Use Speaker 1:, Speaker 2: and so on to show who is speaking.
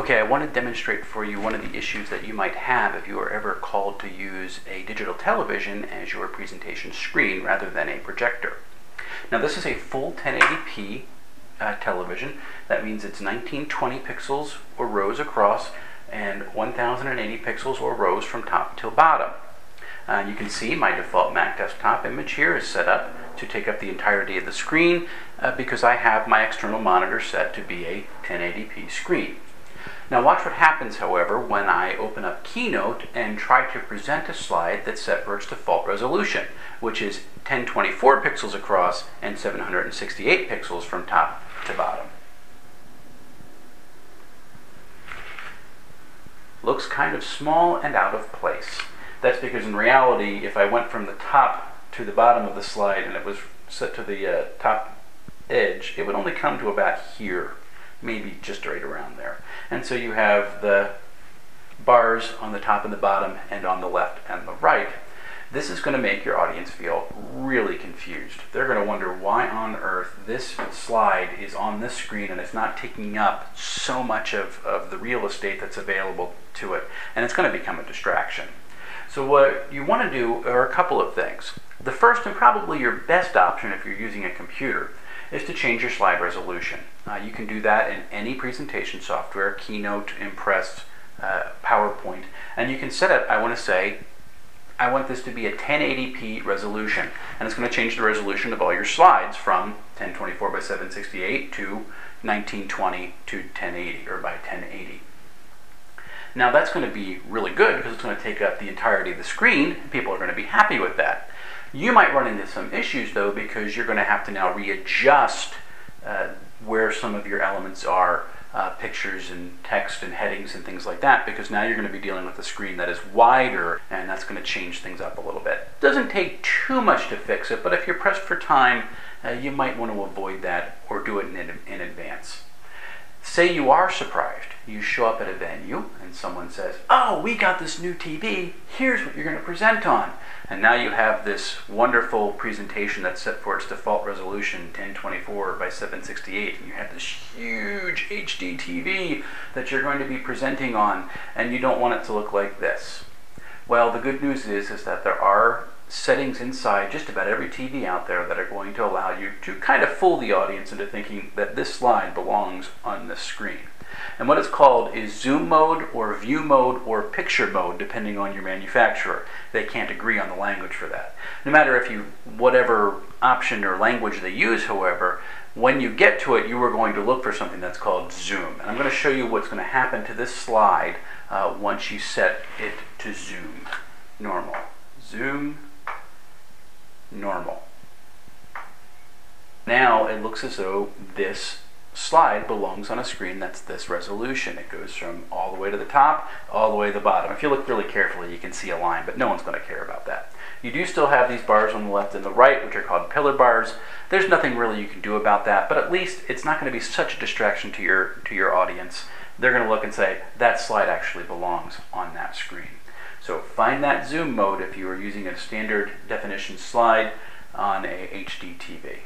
Speaker 1: Okay, I want to demonstrate for you one of the issues that you might have if you are ever called to use a digital television as your presentation screen rather than a projector. Now this is a full 1080p uh, television. That means it's 1920 pixels or rows across and 1080 pixels or rows from top till bottom. Uh, you can see my default Mac desktop image here is set up to take up the entirety of the screen uh, because I have my external monitor set to be a 1080p screen. Now watch what happens, however, when I open up Keynote and try to present a slide that's set for its default resolution, which is 1024 pixels across and 768 pixels from top to bottom. Looks kind of small and out of place. That's because in reality, if I went from the top to the bottom of the slide and it was set to the uh, top edge, it would only come to about here maybe just right around there. And so you have the bars on the top and the bottom and on the left and the right. This is going to make your audience feel really confused. They're going to wonder why on earth this slide is on this screen and it's not taking up so much of, of the real estate that's available to it. And it's going to become a distraction. So what you want to do are a couple of things. The first and probably your best option if you're using a computer is to change your slide resolution. Uh, you can do that in any presentation software, Keynote, Impress, uh, PowerPoint, and you can set it, I want to say, I want this to be a 1080p resolution, and it's going to change the resolution of all your slides from 1024 by 768 to 1920 to 1080 or by 1080. Now that's going to be really good because it's going to take up the entirety of the screen. People are going to be happy with that. You might run into some issues though because you're going to have to now readjust uh, where some of your elements are, uh, pictures and text and headings and things like that because now you're going to be dealing with a screen that is wider and that's going to change things up a little bit. Doesn't take too much to fix it, but if you're pressed for time, uh, you might want to avoid that or do it in, in advance. Say you are surprised. You show up at a venue and someone says, Oh, we got this new TV. Here's what you're going to present on. And now you have this wonderful presentation that's set for its default resolution, 1024 by 768. And you have this huge HD TV that you're going to be presenting on, and you don't want it to look like this. Well, the good news is, is that there are settings inside just about every TV out there that are going to allow you to kind of fool the audience into thinking that this slide belongs on the screen. And what it's called is zoom mode or view mode or picture mode depending on your manufacturer. They can't agree on the language for that. No matter if you, whatever option or language they use, however, when you get to it, you are going to look for something that's called zoom. And I'm going to show you what's going to happen to this slide uh, once you set it to zoom. Normal. Zoom normal. Now it looks as though this slide belongs on a screen that's this resolution. It goes from all the way to the top, all the way to the bottom. If you look really carefully, you can see a line, but no one's going to care about that. You do still have these bars on the left and the right, which are called pillar bars. There's nothing really you can do about that, but at least it's not going to be such a distraction to your, to your audience. They're going to look and say, that slide actually belongs on that screen. Find that zoom mode if you are using a standard definition slide on a HD TV.